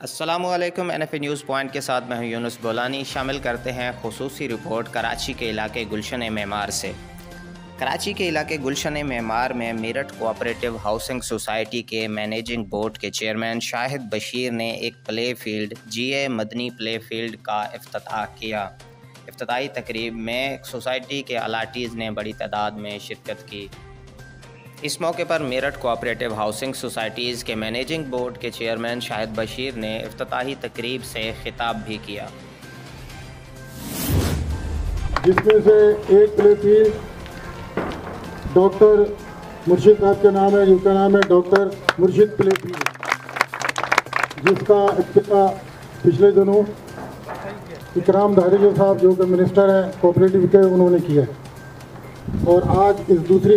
Aslam N F news point के साथ मैं हूँ यूनुस बोलानी। शामिल करते हैं खसूसी रिपोर्ट कराची के इलाके गुलशन मेमार से। कराची के इलाके गुलशन मेमार में मेरठ कोऑपरेटिव हाउसिंग सोसाइटी के मैनेजिंग बोर्ड के चेयरमैन शाहिद बशीर ने एक play field G A Madani play field का अफ्ताह किया। अफ्ताही तकरीब में सोसाइटी के अलाटीज़ ने बड़ी तादाद में शिरकत की। इस मौके पर मेरठ कोऑपरेटिव हाउसिंग सोसाइटीज़ के मैनेजिंग बोर्ड के चेयरमैन शाहिद बशीर ने अफ्ताही तकरीब से खिताब भी किया। जिसमें से एक प्ले डॉक्टर मुर्शिद साहब का नाम है जिसका नाम है डॉक्टर मुर्शिद प्ले जिसका इफ्ताह पिछले दिनों इकराम धारीजो साहब, जो कि मिनिस्टर हैं कोऑपरेटिव के, उन्होंने किया और आज इस दूसरी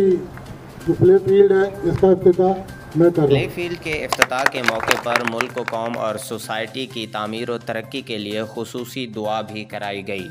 जो प्ले फील्ड है इसका अफ्ताह मैं कर प्ले फील्ड के अफ्ताह के मौके पर मुल्क कौम और सोसाइटी की तमीर व तरक्की के लिए खसूसी दुआ भी कराई गई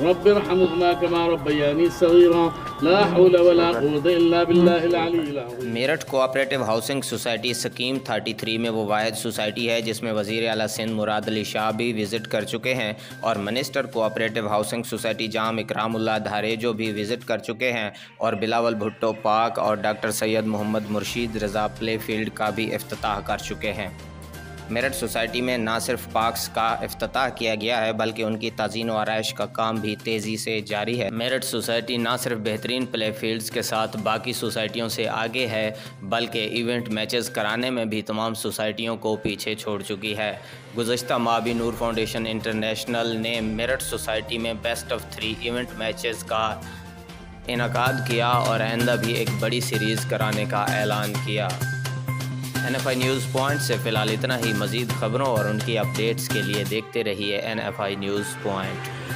रब कमा ला हौल वला इल्ला Meerut cooperative housing society scheme 33 में वो वाद सोसाइटी है, जिसमें वज़ीर अला सिंध मुराद अली शाह भी विज़िट कर चुके हैं और minister cooperative housing society Jam Ikramullah Dharejo भी विज़िट कर चुके हैं और बिलावल भुट्टो पाक और doctor Syed Mohammad Murshid Raza play field का भी अफ्ताह कर चुके हैं। मेरठ सोसाइटी में ना सिर्फ़ पार्क्स का अफ्ताह किया गया है, बल्कि उनकी तजीन आरइश का काम भी तेज़ी से जारी है। मेरठ सोसाइटी ना सिर्फ़ बेहतरीन प्ले फील्ड्स के साथ बाकी सोसाइटियों से आगे है, बल्कि इवेंट मैचेस कराने में भी तमाम सोसाइटियों को पीछे छोड़ चुकी है। गुजशत माबी नूर फाउंडेशन इंटरनेशनल ने मेरठ सोसाइटी में best of three event matches का इनका किया और आइंदा भी एक बड़ी सीरीज़ कराने का ऐलान किया। N F I news point से फ़िलहाल इतना ही, मज़ीद ख़बरों और उनकी अपडेट्स के लिए देखते रहिए N F I news point